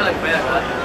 بالك بياك